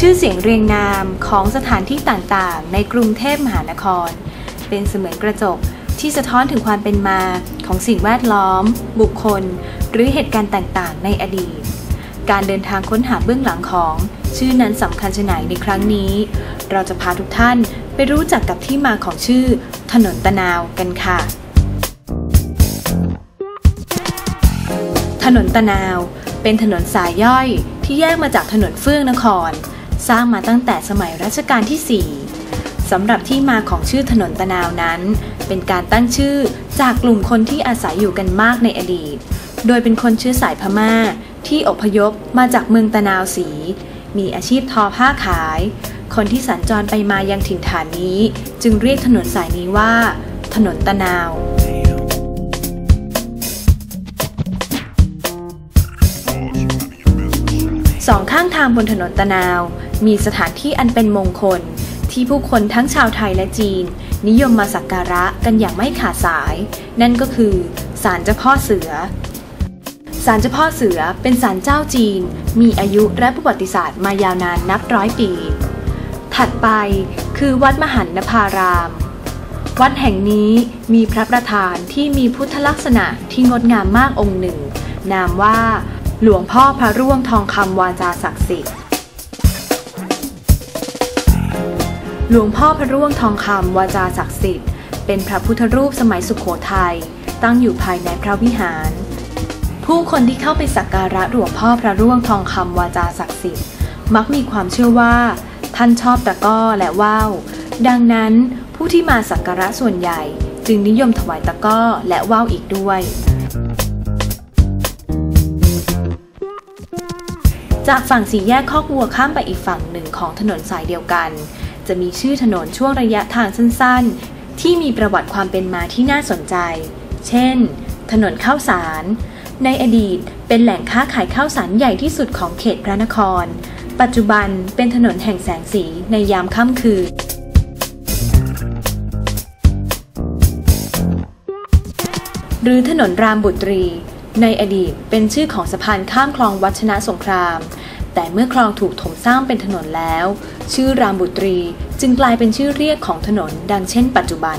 ชื่อเสียงเรียงนามของสถานที่ต่างๆ ในกรุงเทพมหานคร เป็นเสมือนกระจกที่สะท้อนถึงความเป็นมาของสิ่งแวดล้อม บุคคล หรือเหตุการณ์ต่างๆ ในอดีต การเดินทางค้นหาเบื้องหลังของ ชื่อนั้นสำคัญชะไหนในครั้งนี้ เราจะพาทุกท่านไปรู้จักกับที่มาของชื่อ ถนนตะนาวกันค่ะ ถนนตะนาวเป็นถนนสายย่อยที่แยกมาจากถนนเฟื่องนคร สร้างมาตั้งแต่สมัยรัชกาลที่ 4 สำหรับที่มาของชื่อถนนตะนาวนั้น เป็นการตั้งชื่อจากกลุ่มคนที่อาศัยอยู่กันมากในอดีต โดยเป็นคนเชื้อสายพม่า ที่อพยพมาจากเมืองตะนาวสี มีอาชีพทอผ้าขาย คนที่สัญจรไปมายังถิ่นฐานนี้ จึงเรียกถนนสายนี้ว่า ถนนตะนาวสองข้างทางบนถนนตะนาว มีสถานที่อันเป็นมงคล ที่ผู้คนทั้งชาวไทยและจีน นิยมมาสักการะกันอย่างไม่ขาดสาย นั่นก็คือศาลเจ้าพ่อเสือศาลเจ้าพ่อเสือเป็นศาลเจ้าจีน มีอายุและประวัติศาสตร์มายาวนานนับร้อยปี ถัดไปคือวัดมหันนภาราม วัดแห่งนี้มีพระประธานที่มีพุทธลักษณะที่งดงามมากองค์หนึ่ง นามว่าหลวงพ่อพระร่วงทองคำวาจาศักดิ์สิทธิ์ หลวงพ่อพระร่วงทองคำวาจาศักดิ์สิทธิ์เป็นพระพุทธรูปสมัยสุขโขทัยตั้งอยู่ภายในพระวิหาร ผู้คนที่เข้าไปสักการะหลวงพ่อพระร่วงทองคำวาจาศักดิ์สิทธิ์มักมีความเชื่อว่า ท่านชอบตะก้อและว่าวดังนั้นผู้ที่มาสักการะส่วนใหญ่ จึงนิยมถวายตะก้อและว่าวอีกด้วย จากฝั่งสี่แยกคอกวัวข้ามไปอีกฝั่งหนึ่งของถนนสายเดียวกัน จะมีชื่อถนนช่วงระยะทางสั้นๆ ที่มีประวัติความเป็นมาที่น่าสนใจ เช่น ถนนข้าวสาร ในอดีตเป็นแหล่งค้าขายข้าวสารใหญ่ที่สุดของเขตพระนคร ปัจจุบันเป็นถนนแห่งแสงสีในยามค่ำคืนหรือถนนรามบุตรี ในอดีตเป็นชื่อของสะพานข้ามคลองวัชนะสงคราม แต่เมื่อคลองถูกถมสร้างเป็นถนนแล้ว ชื่อรามบุตรีจึงกลายเป็นชื่อเรียกของถนนดังเช่นปัจจุบัน